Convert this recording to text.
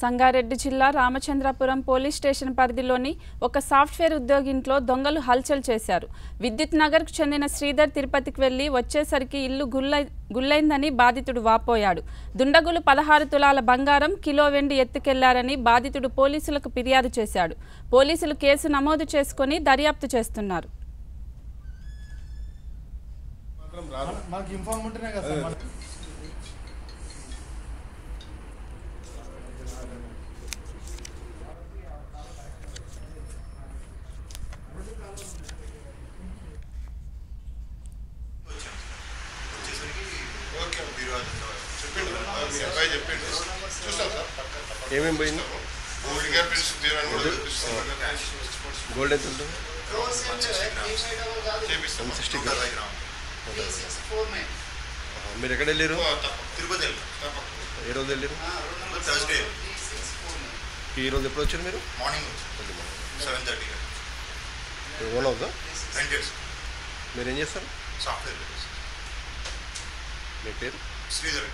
సంగారెడ్డి జిల్లా Ramachandrapuram police station పరిధిలోని ఒక సాఫ్ట్వేర్ ఉద్యోగింట్లో దొంగలు హల్చల్ చేశారు. విద్యుత్ నగర్కు చెందిన శ్రీధర్ తిరుపతికి వెళ్ళి వచ్చేసరికి ఇల్లు గుల్లై గుల్లైందని బాధితుడు వాపోయాడు. దుండగులు పదహారు తులాల బంగారం కిలో వెండి ఎత్తుకెళ్ళారని బాధితుడు పోలీసులకు ఫిర్యాదు చేశాడు. పోలీసులు కేసు నమోదు చేసుకుని దర్యాప్తు చేస్తున్నారు. చెప్పిండు కదా, మీ అబ్బాయి చెప్పిండు చూస్తాం సార్ ఏమేమి పోయింది గోల్డ్ కూడా ఎంత ఉంటుంది మీరు ఎక్కడ వెళ్ళారు తిరుపతి. ఏ రోజు వెళ్ళారు థర్స్డే ఈ రోజు ఎప్పుడు వచ్చారు మీరు? మార్నింగ్. సెవెన్ థర్టీకి ఓన్ అవుతా మీరు ఏం చేస్తారు? సాఫ్ట్వేర్ మీ పేరు? శ్రీధర్